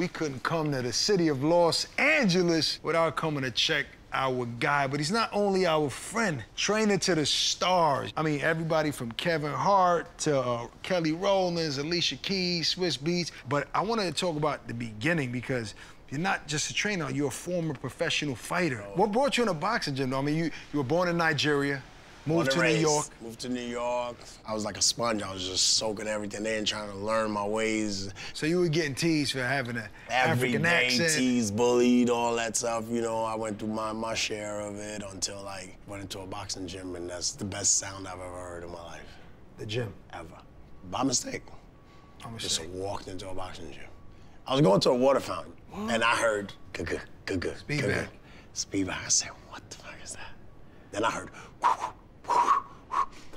we couldn't come to the city of Los Angeles without coming to check our guy, but he's not only our friend, trainer to the stars. I mean, everybody from Kevin Hart to uh, Kelly Rowlands, Alicia Keys, Swizz Beatz. But I wanted to talk about the beginning because you're not just a trainer, you're a former professional fighter. What brought you in a boxing gym? I mean, you, you were born in Nigeria. Moved to New York. Moved to New York. I was like a sponge. I was just soaking everything in, trying to learn my ways. So you were getting teased for having an African Everyday accent. teased, bullied, all that stuff. You know, I went through my, my share of it until I went into a boxing gym, and that's the best sound I've ever heard in my life, The gym. ever. By mistake. I'm Just walked into a boxing gym. I was going to a water fountain, and I heard guh guh guh Speed guh bag. Speed bag. I said, what the fuck is that? Then I heard,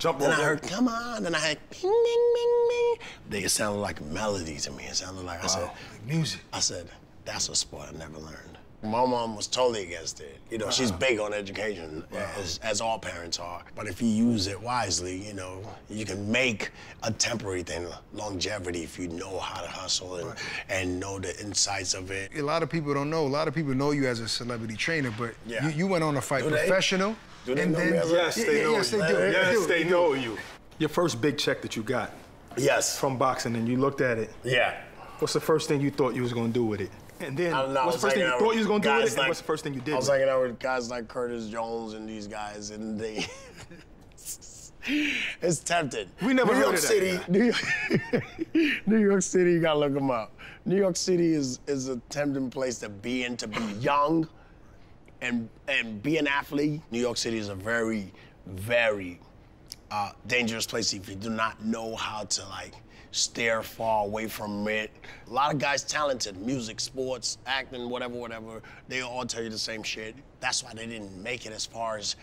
Jump then I heard, come on. Then I heard, bing, bing, bing, bing. They sounded like a melody to me. It sounded like I said, Like music. I said, that's a sport I never learned. My mom was totally against it. You know, she's big on education, as, as all parents are. But if you use it wisely, you know, you can make a temporary thing longevity if you know how to hustle and, and know the insights of it. A lot of people don't know. A lot of people know you as a celebrity trainer, but Yeah. you, you went on to fight Do they? Professional. Do they and know then, me Yes, Yeah, they yeah, know yes, you. they do. Yes, do, they do. know you. Your first big check that you got Yes. from boxing, and you looked at it. Yeah. What's the first thing you thought you was gonna do with it? And then, I don't know. What's was the first thing you thought you was gonna do with it? like- what's the first thing you did? I was with it? hanging out with guys like Curtis Jones and these guys, and they. it's tempting. We never New heard York of City. guy. New York, New York City. You gotta look them up. New York City is is a tempting place to be in, to be young, and and be an athlete. New York City is a very, very uh, dangerous place if you do not know how to like steer far away from it. A lot of guys talented, music, sports, acting, whatever, whatever. They all tell you the same shit. That's why they didn't make it as far as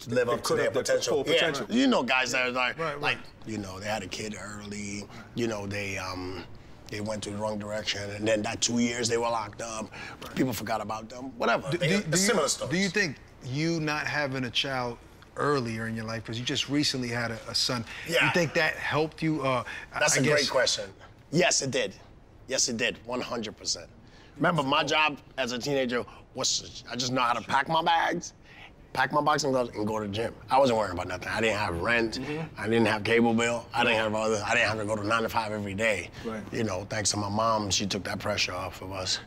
to live They up to their potential. full potential. Yeah, you know, guys that are like, Right, right. like, you know, they had a kid early. You know, they um. They went to the wrong direction, and then that two years they were locked up. People forgot about them. Whatever. Do, They- do- do you, similar stories. do you think you not having a child earlier in your life, because you just recently had a, a son, you think that helped you? Uh, That's I a guess, great question. Yes, it did. Yes, it did. 100%. Remember, my job as a teenager was I just know how to pack my bags, pack my boxing gloves, and go to the gym. I wasn't worrying about nothing. I didn't have rent. Mm-hmm. I didn't have cable bill. I didn't have other. I didn't have to go to nine to five every day. Right. You know, thanks to my mom, she took that pressure off of us.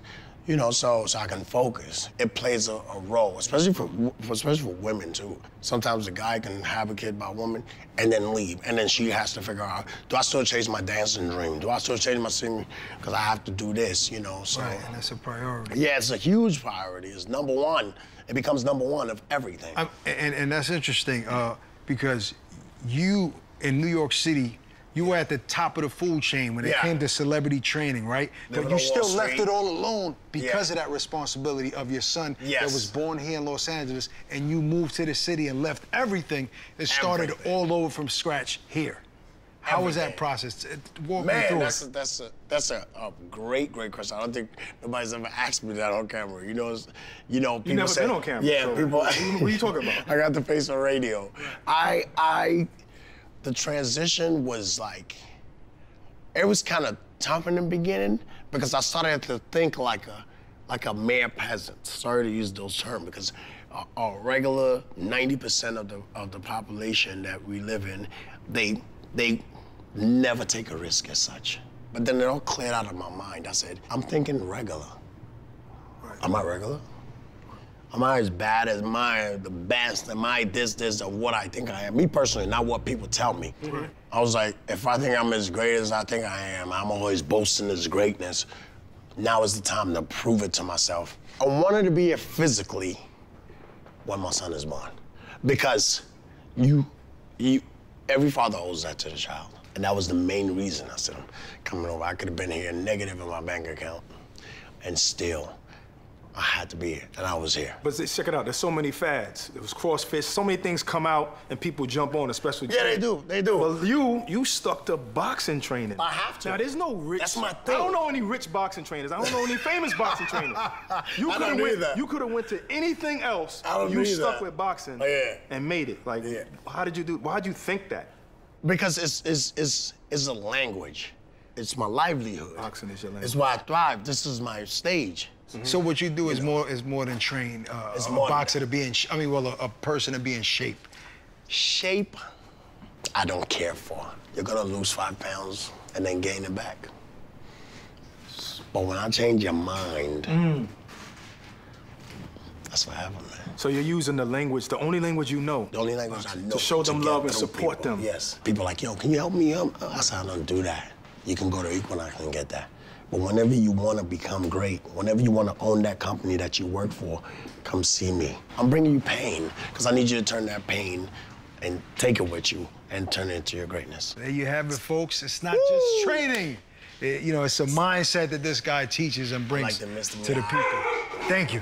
You know, so so I can focus. It plays a, a role, especially for, for especially for women too. Sometimes a guy can have a kid by a woman and then leave, and then she has to figure out: Do I still chase my dancing dream? Do I still chase my singing? Because I have to do this, you know. So Right, and that's a priority. yeah, it's a huge priority. It's number one. It becomes number one of everything. I'm- and, and that's interesting uh, because you in New York City, you were at the top of the food chain when it Yeah. came to celebrity training, right? Living but you still Wall left Street. it all alone because Yeah. of that responsibility of your son that was born here in Los Angeles, and you moved to the city and left everything and started Everything. all over from scratch here. How was that Everything. process? Uh, Walk me Man, through that's it. a, that's a that's a, a great great question. I don't think nobody's ever asked me that on camera. You know, you know, people You never say, been on camera. Yeah, so people. What, what are you talking about? I got the face on radio. I I the transition was like it was kind of tough in the beginning because I started to think like a like a mere peasant. Sorry to use those terms because a, a regular 90% of the of the population that we live in, they they never take a risk as such. But then it all cleared out of my mind. I said, I'm thinking regular. Am I regular? Am I as bad as my the best? Am I this, this, or what I think I am? Me personally, not what people tell me. Mm-hmm. I was like, if I think I'm as great as I think I am, I'm always boasting this greatness. Now is the time to prove it to myself. I wanted to be here physically when my son is born. Because you, you, every father owes that to the child. And that was the main reason I said, I'm coming over. I could have been here negative in my bank account. And still, I had to be here, and I was here. But check it out. There's so many fads. It was CrossFit. So many things come out and people jump on, especially. Yeah, they do. They do. Well, you you stuck to boxing training. I have to. Now, there's no rich. That's my thing. I don't know any rich boxing trainers. I don't know any famous boxing trainers. You I could have don't went. either. You could have went to anything else. I don't you stuck with boxing. Oh, yeah. And made it. Like, Yeah. how did you do? Why did you think that? because it's, it's, it's, it's a language. it's my livelihood. Boxing is your language. It's why I thrive. This is my stage. So what you do is more is more than train uh, It's a more boxer to be in. sh- I mean, well, a, a person to be in shape. Shape, I don't care for. You're gonna lose five pounds and then gain it back. But when I change your mind, that's what happened, man. So you're using the language, the only language you know. The only language I know To show them get love and support people. them. Yes. People like, yo, can you help me? Um, I said, I don't do that. You can go to Equinox and get that. But whenever you want to become great, whenever you want to own that company that you work for, come see me. I'm bringing you pain because I need you to turn that pain and take it with you and turn it into your greatness. There you have it, folks. It's not just training. It- you know, it's a mindset that this guy teaches and brings Like the to the people. Thank you.